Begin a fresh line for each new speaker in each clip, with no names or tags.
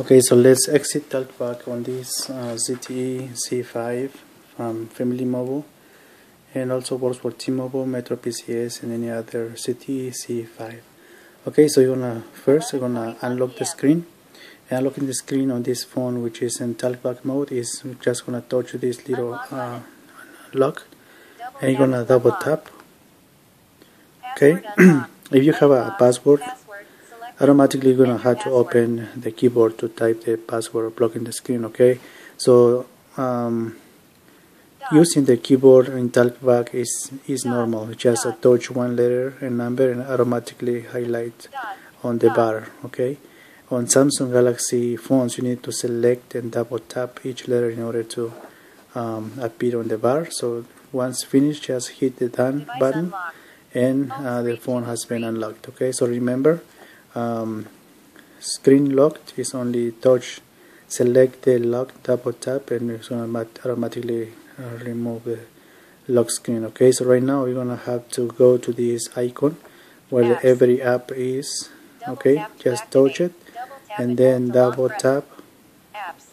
Okay, so let's exit TalkBack on this uh, ZTE Z5 from Family Mobile and also works for T-Mobile, Metro PCS and any other ZTE Z5. Okay, so you're gonna first you're gonna unlock the screen. And unlocking the screen on this phone which is in TalkBack mode is just gonna touch this little uh, lock and you're gonna double tap. Okay, if you have a password automatically you're gonna have to open the keyboard to type the password blocking the screen okay? So um, using the keyboard in talkback is is normal. Just a touch one letter and number and automatically highlight on the bar okay? On Samsung Galaxy phones you need to select and double tap each letter in order to um, appear on the bar. So once finished just hit the done button and uh, the phone has been unlocked okay? So remember um, screen locked. Is only touch select the lock double tap and it's going to automatically uh, remove the lock screen okay? So right now we're gonna have to go to this icon where the every app is okay? just touch it and then double tap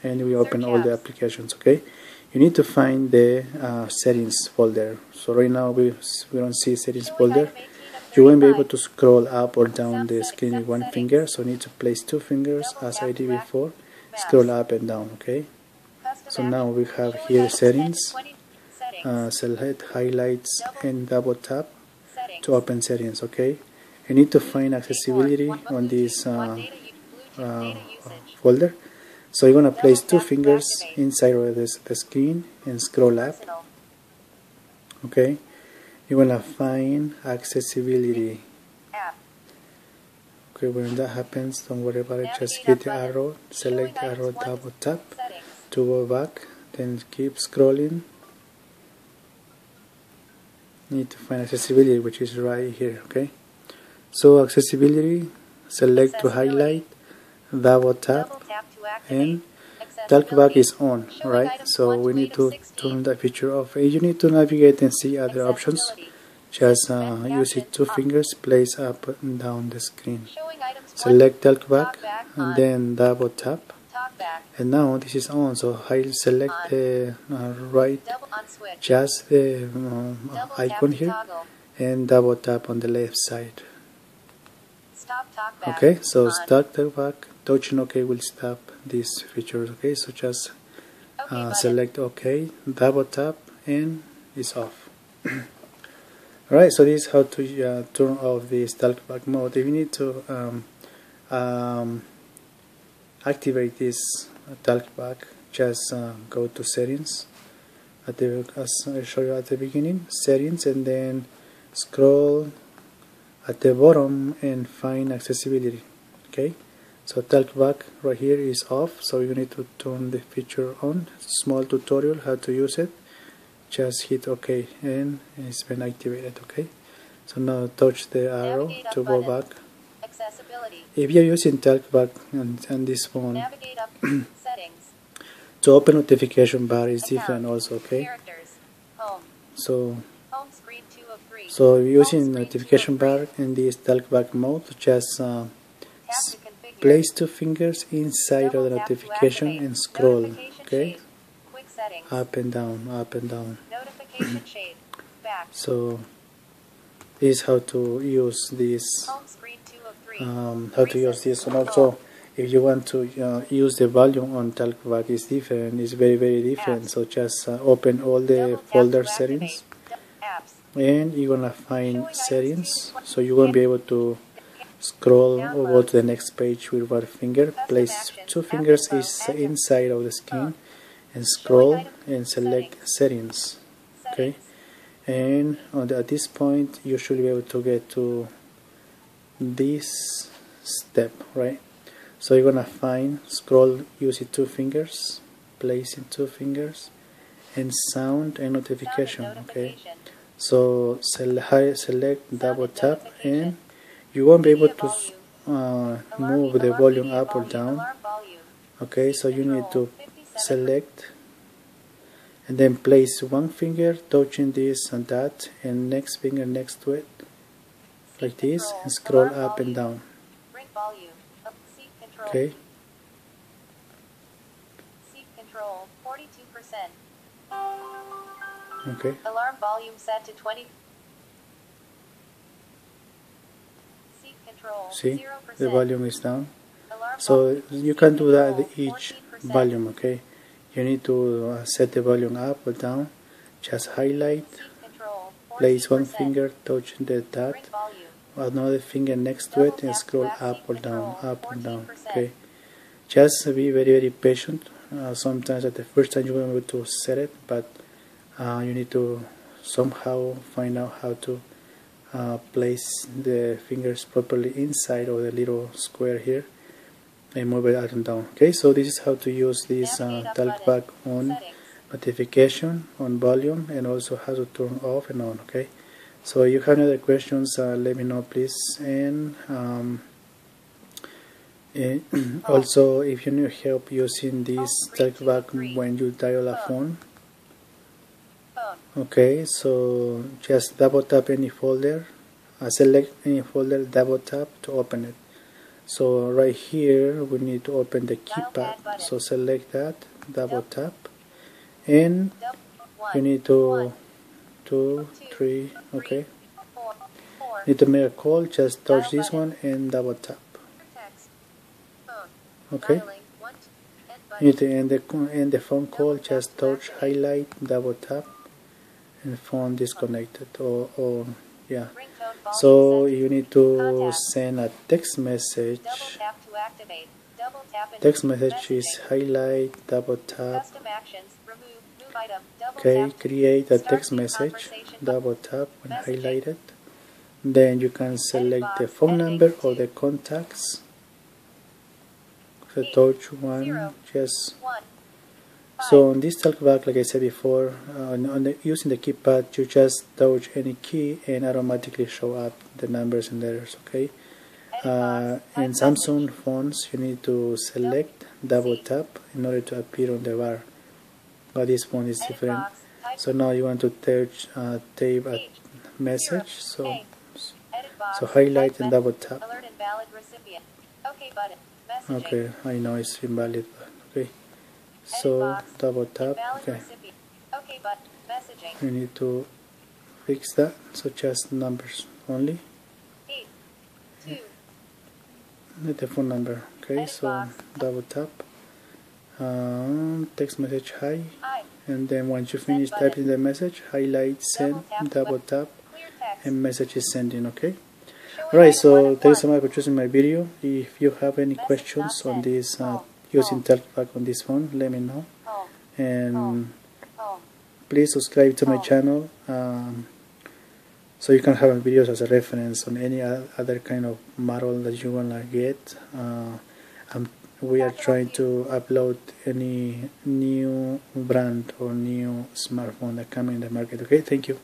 and we open all the applications okay? You need to find the uh, settings folder. So right now we, we don't see settings folder you won't be able to scroll up or down the screen with one finger, so you need to place two fingers as I did before. Scroll up and down, okay? So now we have here settings, uh, select highlights and double tap to open settings, okay? You need to find accessibility on this uh, uh, folder. So you're gonna place two fingers inside of this, the screen and scroll up, okay? You want to find accessibility. Okay when that happens don't worry about it. Just hit the arrow select the arrow double tap to go back then keep scrolling. Need to find accessibility which is right here okay? So accessibility select to highlight double tap and talkback is on right? So we need to turn the feature off you need to navigate and see other options. Just uh, use it two fingers place up and down the screen. Select talkback and then double tap. And now this is on so I select the uh, right just the uh, icon here and double tap on the left side. Okay so start talkback touching OK will stop these features okay so just uh, select OK double tap and it's off. Alright so this is how to uh, turn off this talkback mode. If you need to um, um, activate this talkback just uh, go to settings. At the as I showed you at the beginning settings and then scroll at the bottom and find accessibility okay so talkback right here is off so you need to turn the feature on. Small tutorial how to use it. Just hit ok and it's been activated okay so now touch the arrow to go back. If you're using talkback on, on this phone to open notification bar is different also okay so Home screen two of three. so using notification bar in this talkback mode just uh, Place two fingers inside of the notification and scroll, okay? Up and down, up and down. so this is how to use this, um, how to use this and also if you want to uh, use the volume on TalkBack is different, it's very very different. So just uh, open all the folder settings. And you're gonna find settings. so you won't be able to Scroll over to the next page with one finger. Place two fingers inside of the screen. And scroll and select settings. Okay, and the, at this point you should be able to get to this step, right? So you're gonna find scroll using two fingers, placing two fingers, and sound and notification. Okay, so select, select double tap and you won't be able to uh, move the volume up or down. Okay so you need to select and then place one finger touching this and that and next finger next to it like this and scroll up and down. Okay. Okay.
Alarm volume set to 20
see? The volume is down. so you can do that at each volume okay? You need to uh, set the volume up or down. Just highlight. place one finger touching the dot. another finger next to it and scroll up or down up or down okay? just be very very patient. Uh, sometimes at the first time you won't be able to set it but uh, you need to somehow find out how to uh, place the fingers properly inside of the little square here. And move it up and down. Okay so this is how to use this uh,
Navigate
talk back on notification on volume and also how to turn off and on okay? So if you have any other questions uh, let me know please. And um, eh, also if you need help using this talkback when you dial a phone
Phone.
Okay so just double tap any folder. Uh, select any folder double tap to open it. So right here we need to open the keypad. so select that double tap. And. You need to two three okay. need to make a call just touch this one and double tap. Okay.
Dialing. One. End
you need to end the, end the phone call just touch highlight double tap phone disconnected or, or yeah. So you need to send a text message.
Double tap to activate. Double tap and
text message is highlight double tap.
Custom actions. Remove. Move item. Double
okay create a text message. double tap when highlighted then you can select the phone number or the contacts.
The
touch one. Just. So on this talkback like I said before uh, on, on the, using the keypad you just touch any key and automatically show up the numbers and letters okay uh, in Samsung phones you need to select double tap in order to appear on the bar but this phone is different so now you want to touch uh, tape a message so
A. Edit box.
so highlight and double tap
Alert invalid recipient. OK button. Messaging.
okay I know it's invalid but so double tap okay
recipient. OK button. Messaging.
you need to fix that so just numbers only
Eight. Two.
Need the phone number okay so double tap um, text message hi and then once you finish typing the message highlight send double tap and message is sending okay alright so thanks so much for choosing my video if you have any questions on this uh. Using
Home.
talkback on this phone let me know
Home.
and
Home. Home.
please subscribe to my channel um, so you can have videos as a reference on any other kind of model that you wanna get uh, um, we are trying to upload any new brand or new smartphone that come in the market okay thank you